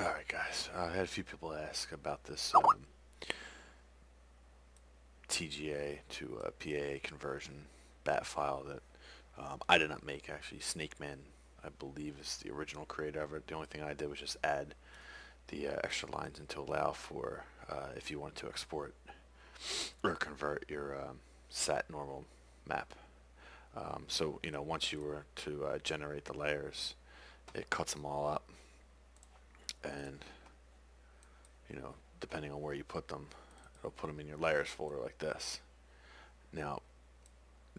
Alright guys, I had a few people ask about this um, TGA to a PAA conversion bat file that um, I did not make actually. Snakeman, I believe, is the original creator of it. The only thing I did was just add the uh, extra lines and to allow for uh, if you wanted to export or convert your um, sat normal map. Um, so, you know, once you were to uh, generate the layers, it cuts them all up and you know depending on where you put them it'll put them in your layers folder like this. Now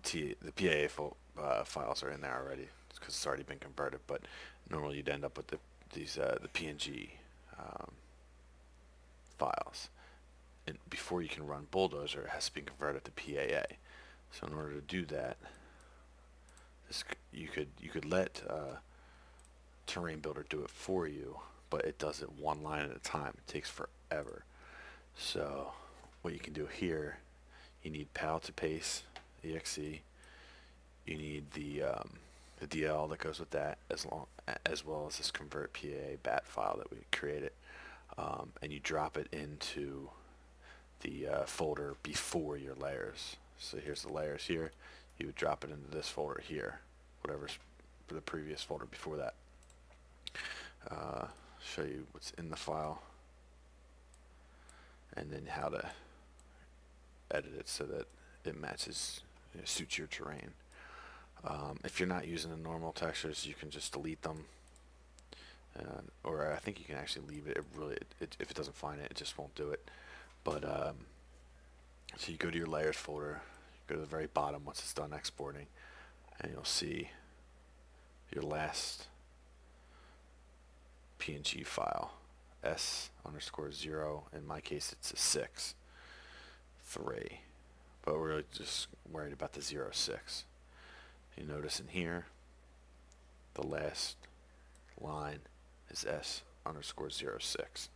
the PAA uh, files are in there already because it's already been converted but normally you'd end up with the these uh, the PNG um, files. And before you can run Bulldozer it has to be converted to PAA so in order to do that this, you could you could let uh, Terrain Builder do it for you but it does it one line at a time. It takes forever. So what you can do here, you need Pal2PacE exe. You need the um, the DL that goes with that, as long as well as this convert PA bat file that we created, um, and you drop it into the uh, folder before your layers. So here's the layers here. You would drop it into this folder here, whatever's for the previous folder before that. Show you what's in the file and then how to edit it so that it matches you know, suits your terrain. Um, if you're not using the normal textures you can just delete them. Or I think you can actually leave it, it really it, it, if it doesn't find it it just won't do it. But um, so you go to your layers folder go to the very bottom once it's done exporting and you'll see your last PNG file. S underscore 0. In my case, it's a 6. 3. But we're really just worried about the 0, 6. You notice in here, the last line is S underscore 0, 6.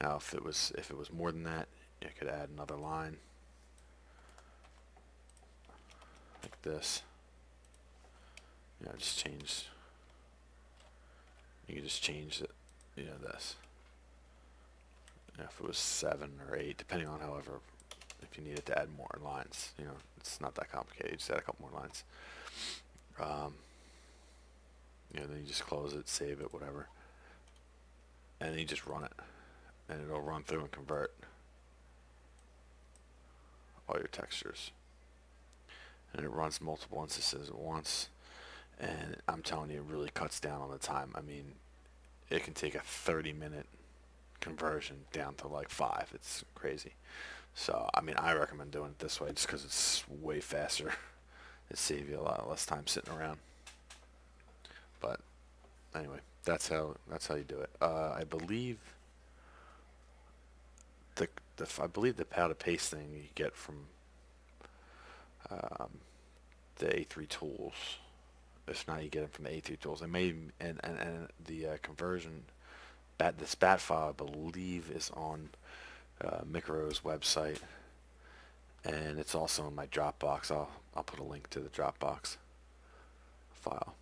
Now, if it was if it was more than that, you could add another line like this. You know, just change you can just change it, you know, this. If it was 7 or 8, depending on however, if you needed to add more lines, you know, it's not that complicated. You just add a couple more lines. Um, you know, then you just close it, save it, whatever. And then you just run it. And it'll run through and convert all your textures. And it runs multiple instances at once and I'm telling you, it really cuts down on the time. I mean, it can take a 30 minute conversion down to like five. It's crazy. So, I mean, I recommend doing it this way just because it's way faster. It saves you a lot less time sitting around. But anyway, that's how that's how you do it. Uh, I believe the the I believe the to paste thing you get from um, the A3 tools if not, you get them from the A3 tools. And maybe and and, and the uh, conversion bat this bat file I believe is on uh, Mikero's website, and it's also in my Dropbox. I'll I'll put a link to the Dropbox file.